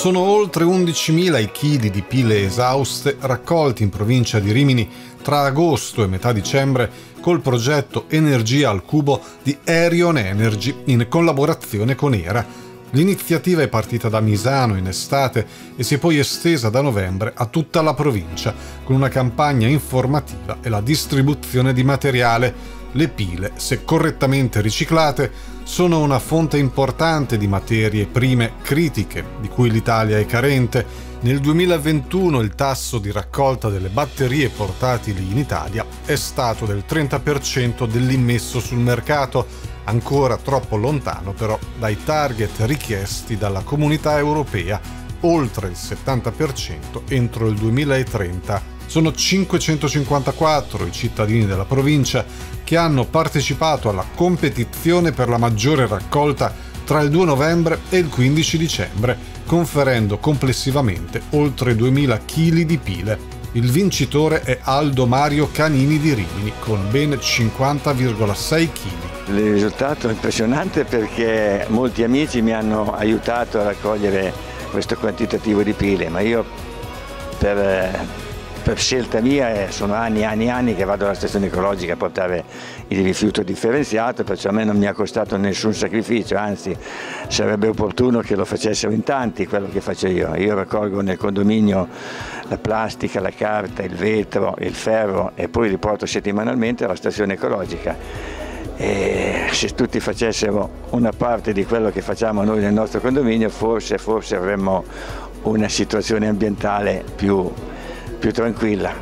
Sono oltre 11.000 i chili di pile esauste raccolti in provincia di Rimini tra agosto e metà dicembre col progetto Energia al Cubo di Aerion Energy in collaborazione con ERA. L'iniziativa è partita da Misano in estate e si è poi estesa da novembre a tutta la provincia con una campagna informativa e la distribuzione di materiale le pile, se correttamente riciclate, sono una fonte importante di materie prime critiche di cui l'Italia è carente. Nel 2021 il tasso di raccolta delle batterie portatili in Italia è stato del 30% dell'immesso sul mercato, ancora troppo lontano però dai target richiesti dalla comunità europea, oltre il 70% entro il 2030. Sono 554 i cittadini della provincia che hanno partecipato alla competizione per la maggiore raccolta tra il 2 novembre e il 15 dicembre, conferendo complessivamente oltre 2000 kg di pile. Il vincitore è Aldo Mario Canini di Rimini con ben 50,6 kg. Il risultato è impressionante perché molti amici mi hanno aiutato a raccogliere questo quantitativo di pile, ma io per eh, per scelta mia eh, sono anni e anni e anni che vado alla stazione ecologica a portare il rifiuto differenziato, perciò a me non mi ha costato nessun sacrificio, anzi sarebbe opportuno che lo facessero in tanti quello che faccio io. Io raccolgo nel condominio la plastica, la carta, il vetro, il ferro e poi li porto settimanalmente alla stazione ecologica. E se tutti facessero una parte di quello che facciamo noi nel nostro condominio forse, forse avremmo una situazione ambientale più più tranquilla,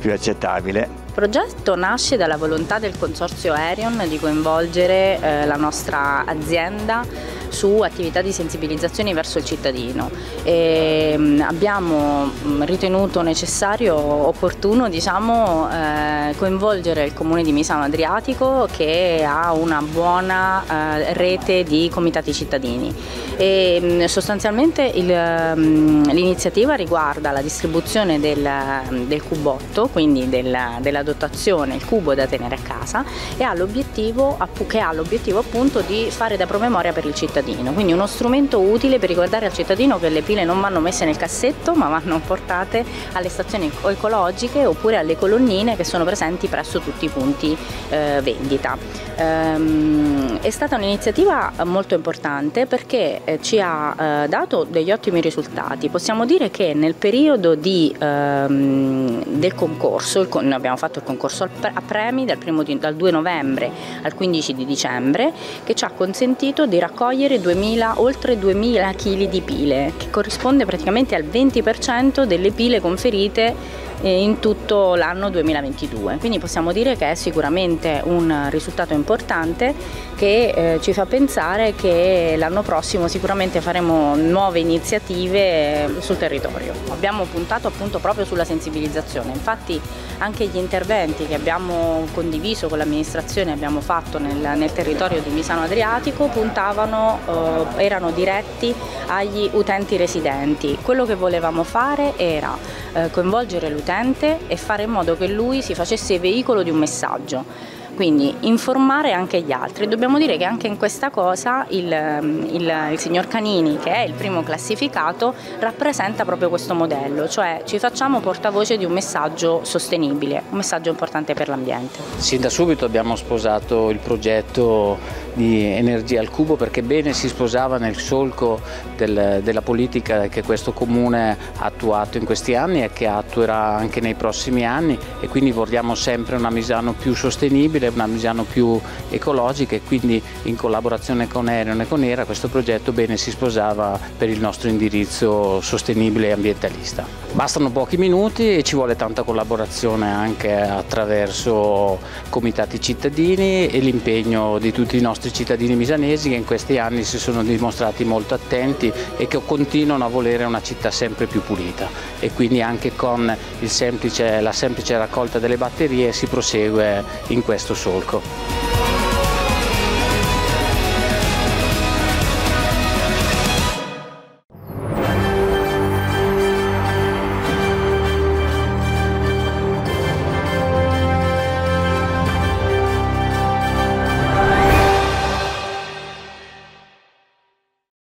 più accettabile. Il progetto nasce dalla volontà del consorzio Aerion di coinvolgere eh, la nostra azienda su attività di sensibilizzazione verso il cittadino. E, mm, abbiamo mm, ritenuto necessario, opportuno diciamo, eh, coinvolgere il comune di Misano Adriatico che ha una buona eh, rete di comitati cittadini. E, mm, sostanzialmente l'iniziativa riguarda la distribuzione del, del cubotto, quindi del, della dotazione, il cubo da tenere a casa e ha che ha l'obiettivo appunto di fare da promemoria per il cittadino cittadino, quindi uno strumento utile per ricordare al cittadino che le pile non vanno messe nel cassetto ma vanno portate alle stazioni ecologiche oppure alle colonnine che sono presenti presso tutti i punti eh, vendita. Ehm, è stata un'iniziativa molto importante perché eh, ci ha eh, dato degli ottimi risultati. Possiamo dire che nel periodo di, ehm, del concorso, il, noi abbiamo fatto il concorso a premi dal, di, dal 2 novembre al 15 di dicembre che ci ha consentito di raccogliere 2000, oltre 2000 kg di pile, che corrisponde praticamente al 20% delle pile conferite in tutto l'anno 2022. Quindi possiamo dire che è sicuramente un risultato importante che eh, ci fa pensare che l'anno prossimo sicuramente faremo nuove iniziative sul territorio. Abbiamo puntato appunto proprio sulla sensibilizzazione, infatti anche gli interventi che abbiamo condiviso con l'amministrazione abbiamo fatto nel, nel territorio di Misano Adriatico puntavano, eh, erano diretti agli utenti residenti. Quello che volevamo fare era eh, coinvolgere l'utente e fare in modo che lui si facesse veicolo di un messaggio quindi informare anche gli altri. Dobbiamo dire che anche in questa cosa il, il, il, signor Canini, che è il primo classificato, rappresenta proprio questo modello, cioè ci facciamo portavoce di un messaggio sostenibile, un messaggio importante per l'ambiente. Sin da subito abbiamo sposato il progetto di energia al cubo perché bene si sposava nel solco del, della politica che questo comune ha attuato in questi anni e che attuerà anche nei prossimi anni e quindi vogliamo sempre una Misano più sostenibile sostenibile, una Misano più ecologica e quindi in collaborazione con Erion e con ERA questo progetto bene si sposava per il nostro indirizzo sostenibile e ambientalista. Bastano pochi minuti e ci vuole tanta collaborazione anche attraverso comitati cittadini e l'impegno di tutti i nostri cittadini misanesi che in questi anni si sono dimostrati molto attenti e che continuano a volere una città sempre più pulita e quindi anche con semplice, la semplice raccolta delle batterie si prosegue in questo solco.